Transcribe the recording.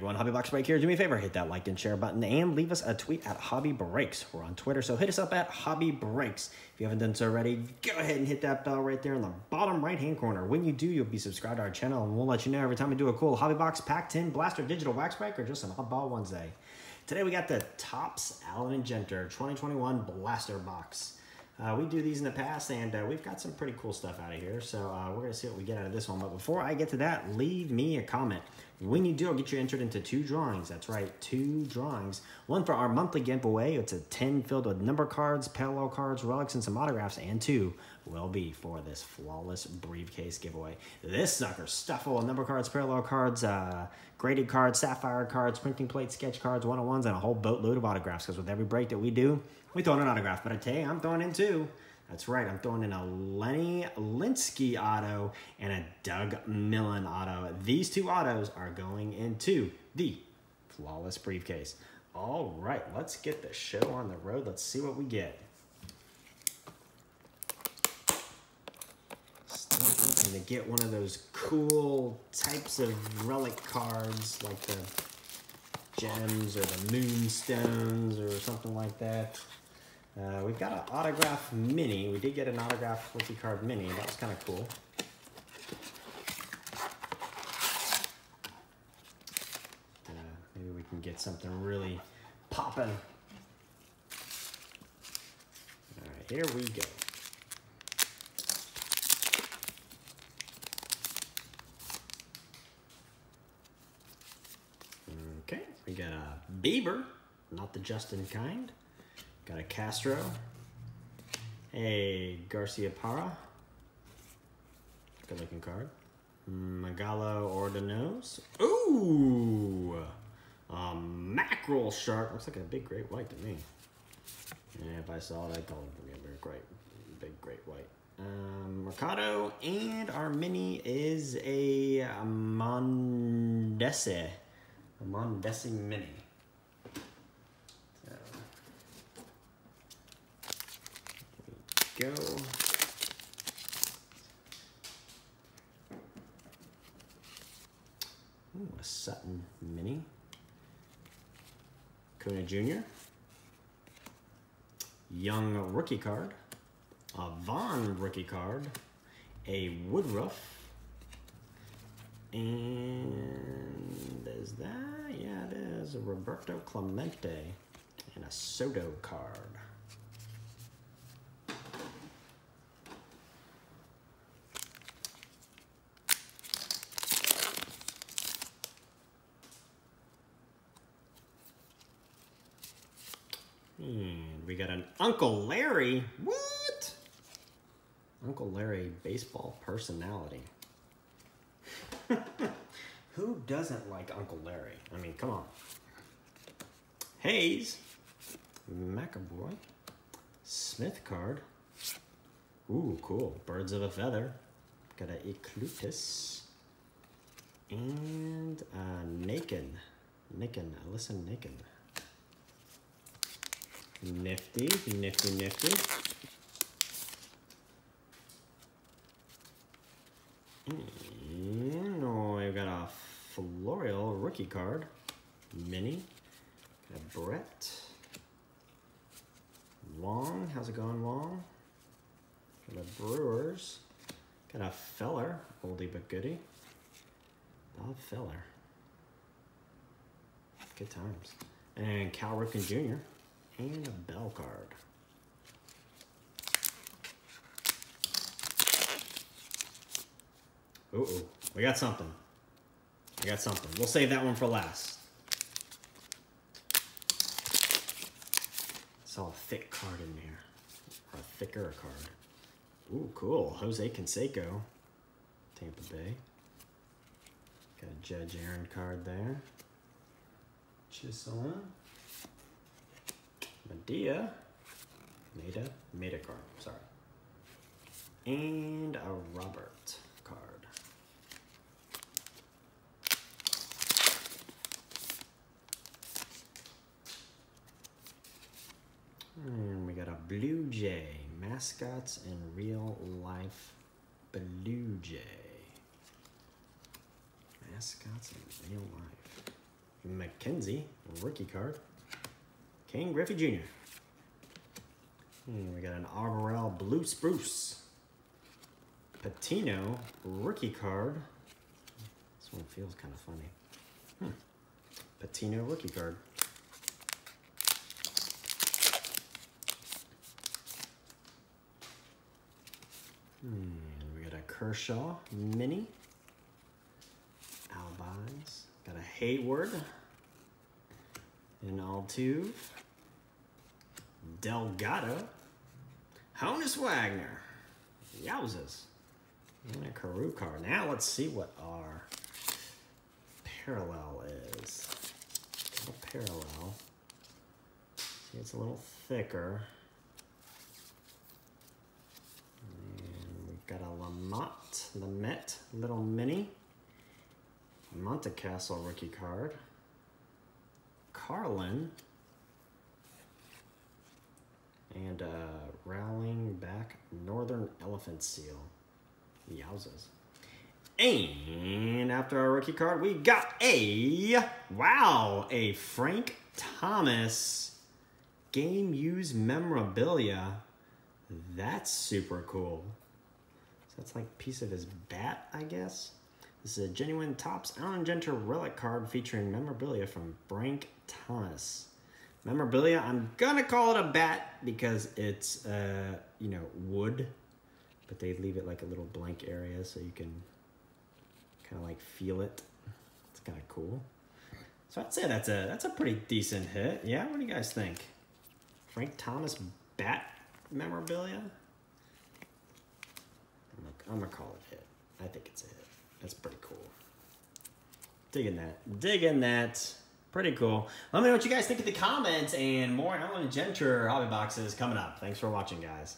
everyone, Hobby Box Break here. Do me a favor, hit that like and share button and leave us a tweet at Hobby Breaks. We're on Twitter, so hit us up at Hobby Breaks. If you haven't done so already, go ahead and hit that bell right there in the bottom right hand corner. When you do, you'll be subscribed to our channel and we'll let you know every time we do a cool Hobby Box Pack 10 Blaster Digital Wax Break or just an Oddball Wednesday. Today we got the Topps Allen and Ginter 2021 Blaster Box. Uh, we do these in the past, and uh, we've got some pretty cool stuff out of here. So uh, we're going to see what we get out of this one. But before I get to that, leave me a comment. When you do, I'll get you entered into two drawings. That's right, two drawings. One for our monthly giveaway. It's a 10 filled with number cards, parallel cards, relics, and some autographs. And two will be for this flawless briefcase giveaway. This sucker stuff full of number cards, parallel cards, uh, graded cards, sapphire cards, printing plates, sketch cards, one-on-ones, and a whole boatload of autographs. Because with every break that we do, we throw in an autograph. But I tell you, I'm throwing in two. That's right, I'm throwing in a Lenny Linsky auto and a Doug Millen auto. These two autos are going into the flawless briefcase. All right, let's get the show on the road. Let's see what we get. Still looking to get one of those cool types of relic cards like the gems or the moonstones or something like that. Uh, we've got an autograph mini. We did get an autograph rookie card mini. That was kind of cool. Uh, maybe we can get something really popping. All right, here we go. Okay, we got a Bieber, not the Justin kind. Got a Castro, a Garciaparra, good looking card. Magglio Ordonez. Ooh! A mackerel shark. Looks like a big great white to me. If I saw it, I'd call it a great, big great white. Um, Mercado, and our mini is a Mondesi. A Mondesi mini. Go. Ooh, a Sutton Mini. Kona Jr. Young rookie card. A Vaughn rookie card. A Woodruff. And is that? Yeah, it is. A Roberto Clemente. And a Soto card. We got an Uncle Larry. What? Uncle Larry baseball personality. Who doesn't like Uncle Larry? I mean, come on. Hayes. McAvoy. Smith card. Ooh, cool. Birds of a feather. Got a Eclectus. And uh, Nakin. Nicken. Alyssa Nicken. Nifty, nifty, nifty. And oh, I've got a Florial rookie card. Mini. Got a Brett. Long. How's it going, Long? Got a Brewers. Got a Feller. Oldie but goodie. Bob Feller. Good times. And Cal Ripken Jr and a bell card. Ooh, ooh, we got something. We got something. We'll save that one for last. Saw a thick card in there. Or a thicker card. Ooh, cool. Jose Canseco. Tampa Bay. Got a Judge Aaron card there. Chisholm. Medea, Meta, Meta card, sorry. And a Robert card. And we got a Blue Jay, mascots in real life Blue Jay. Mascots in real life. McKenzie, rookie card. Ken Griffey Jr. Hmm, we got an Arborel Blue Spruce. Patino, rookie card. This one feels kind of funny. Hmm. Patino, rookie card. Hmm, we got a Kershaw Mini. Albies. Got a Hayward. An Altuve. Delgado. Honus Wagner. Yowzas. And a Carew card. Now let's see what our parallel is. A parallel. See, it's a little thicker. And we've got a Lamont, Lamet, little mini. Monte Castle rookie card. Carlin. And uh, a Rowling back Northern Elephant Seal. Yowzas. And after our rookie card, we got a, wow, a Frank Thomas game used memorabilia. That's super cool. So that's like a piece of his bat, I guess. This is a genuine Topps Allen Ginter relic card featuring memorabilia from Frank Thomas. Memorabilia, I'm gonna call it a bat because it's, uh, you know, wood, but they leave it like a little blank area so you can kind of like feel it. It's kind of cool. So I'd say that's a that's a pretty decent hit. Yeah, what do you guys think? Frank Thomas bat memorabilia? I'm gonna, I'm gonna call it hit. I think it's a hit. That's pretty cool. Digging that. Digging that. Pretty cool. Let me know what you guys think in the comments and more Allen Ginter hobby boxes coming up. Thanks for watching, guys.